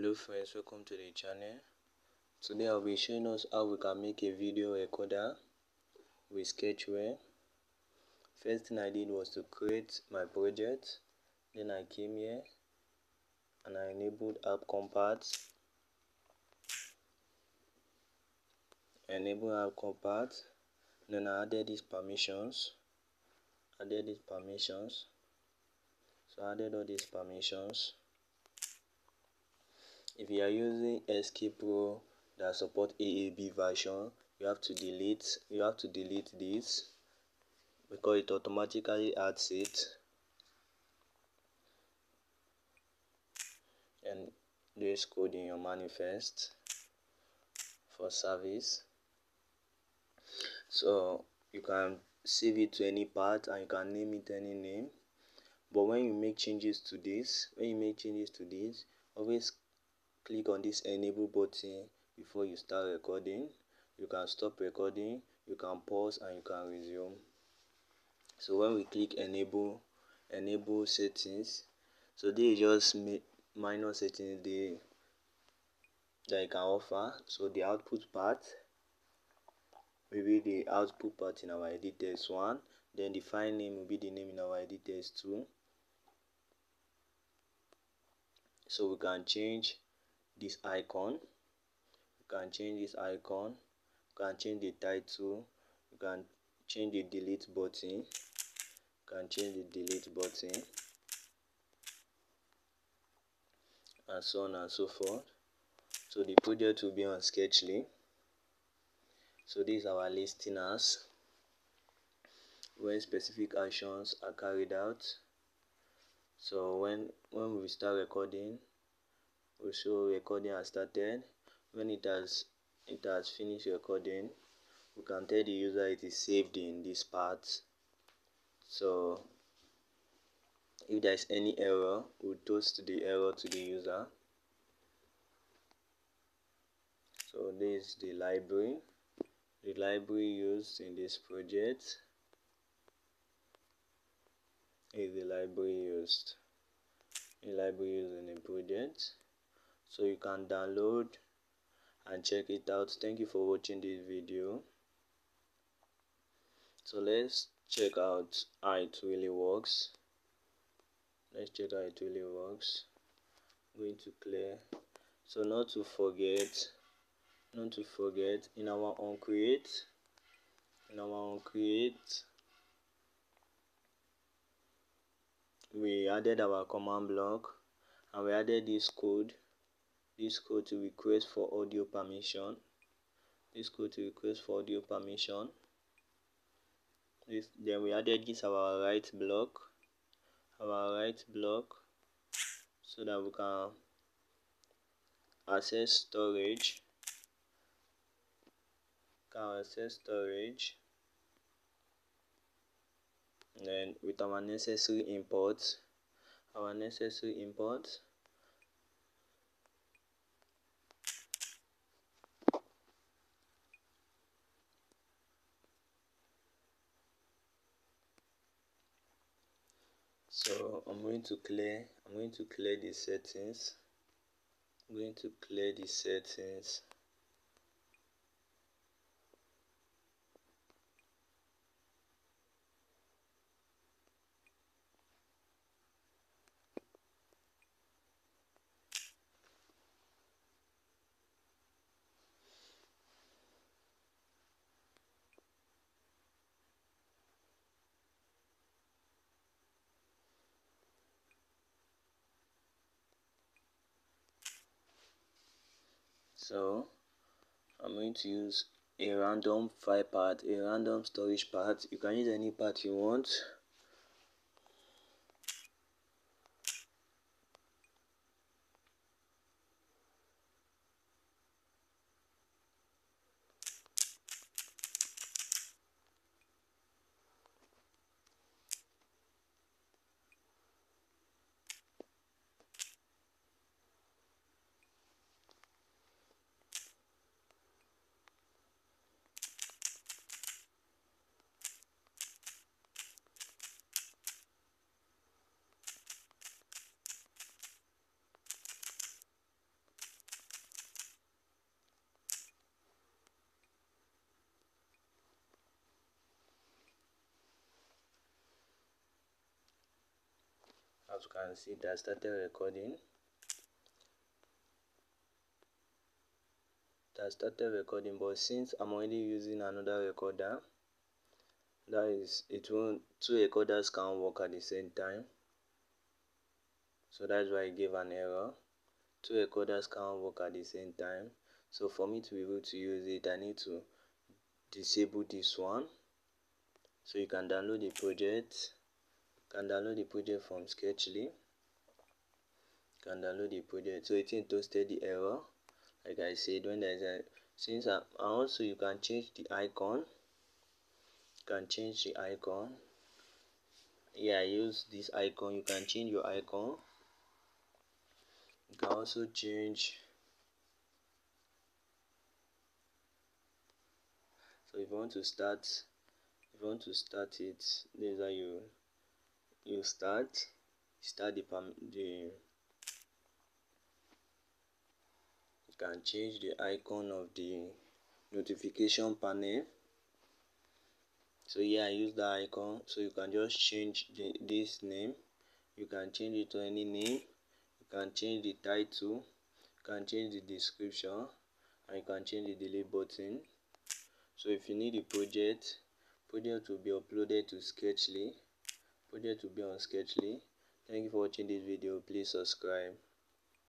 hello friends welcome to the channel. Today i'll be showing us how we can make a video recorder with sketchware first thing i did was to create my project. Then i came here and i enabled app compat. Enable app compat. Then i added these permissions. Added these permissions. So I added all these permissions if you are using SK Pro that support AAB version you have to delete you have to delete this because it automatically adds it. And this code in your manifest for service. So you can save it to any part and you can name it any name. But when you make changes to this when you make changes to this always click on this enable button before you start recording. You can stop recording you can pause and you can resume. So when we click enable enable settings so is just minor settings they that you can offer. So the output part will be the output part in our editors one then the file name will be the name in our editors two. So we can change this icon. You can change this icon. You can change the title. You can change the delete button. You can change the delete button. And so on and so forth. So the project will be on sketchly. So these are our listeners when specific actions are carried out. So when when we start recording show recording has started. When it has it has finished recording we can tell the user it is saved in this part. So if there is any error we'll toast the error to the user. So this is the library. The library used in this project is the library used. The library used in the project so you can download and check it out. Thank you for watching this video. So let's check out how it really works. Let's check how it really works. I'm going to clear. So not to forget not to forget in our on create in our on create we added our command block and we added this code this code to request for audio permission. This code to request for audio permission. This then we added this our write block our write block so that we can access storage. Can access storage. Then with our necessary imports our necessary imports so I'm going to clear I'm going to clear the settings. I'm going to clear the settings so I'm going to use a random file path a random storage path you can use any path you want as you can see that started recording. That started recording but since I'm already using another recorder that is it won't two recorders can't work at the same time. So that's why I gave an error. Two recorders can't work at the same time. So for me to be able to use it I need to disable this one. So you can download the project can download the project from sketchly. Can download the project so it toasted the error. Like I said when there's a since I, also you can change the icon. You can change the icon. Yeah I use this icon. You can change your icon. You can also change. So if you want to start if you want to start it is how you you start start the the can change the icon of the notification panel. So here I use that icon. So you can just change the, this name. You can change it to any name. You can change the title. You can change the description. And you can change the delete button. So if you need the project project will be uploaded to sketchly project will be on sketchly thank you for watching this video. Please subscribe